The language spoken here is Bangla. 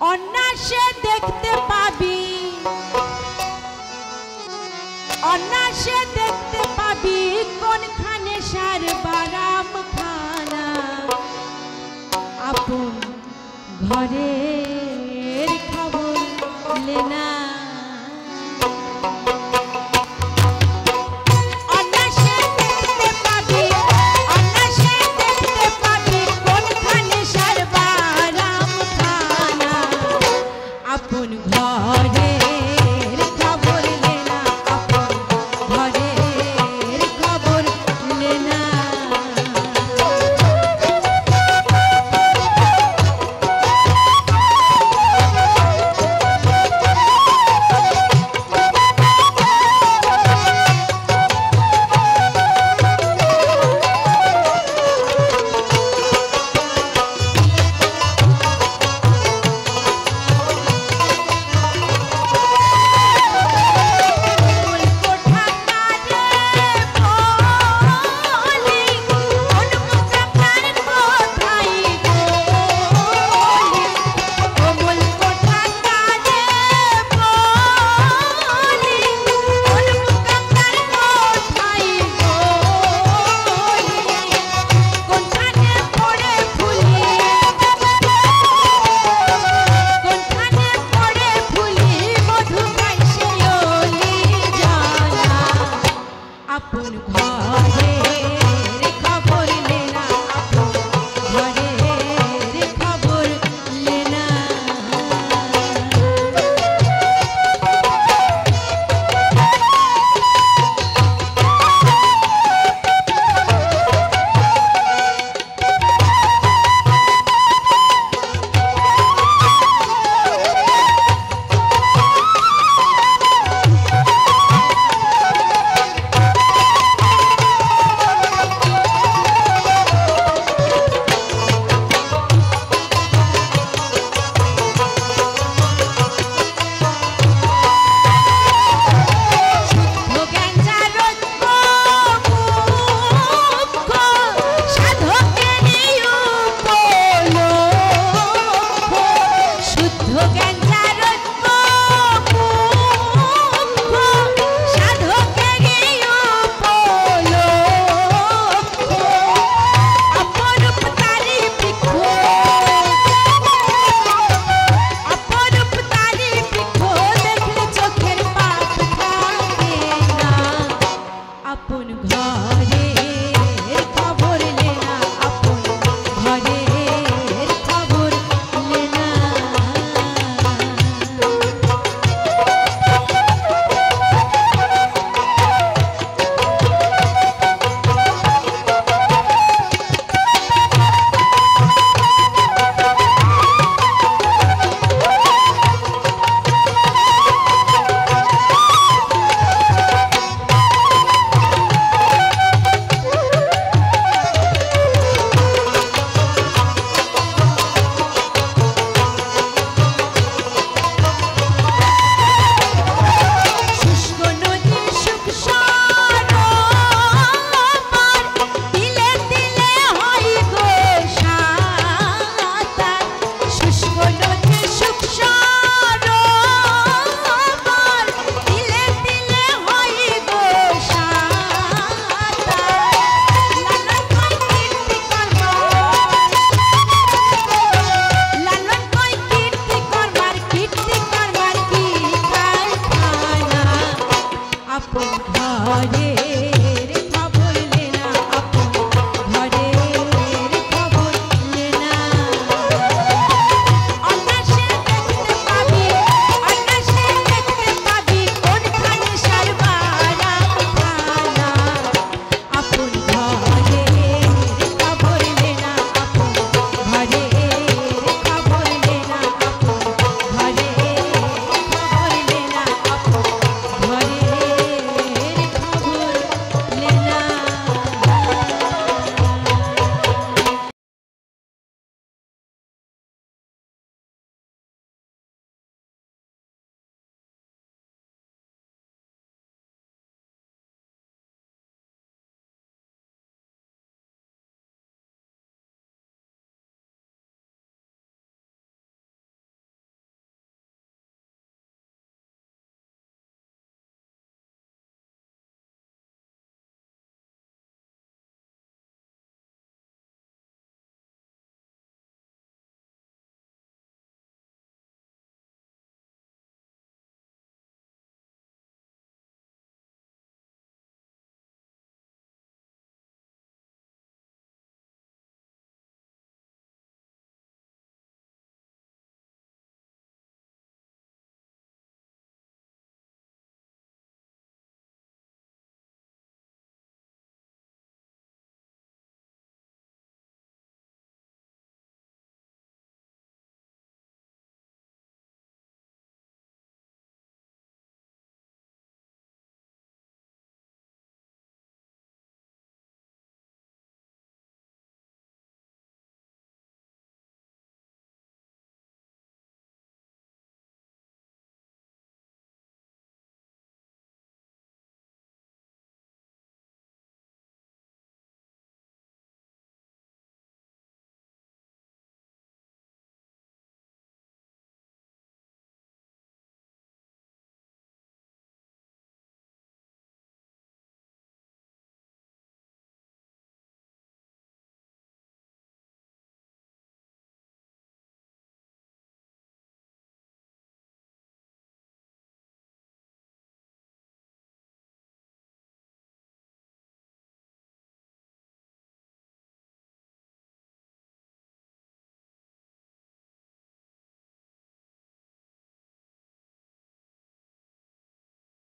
অন্যাসে দেখতে পাবি। অন্যাসে দেখতে পাবি কোনখানে সার বারাম খানা। আপন ঘরে খবর লেনা।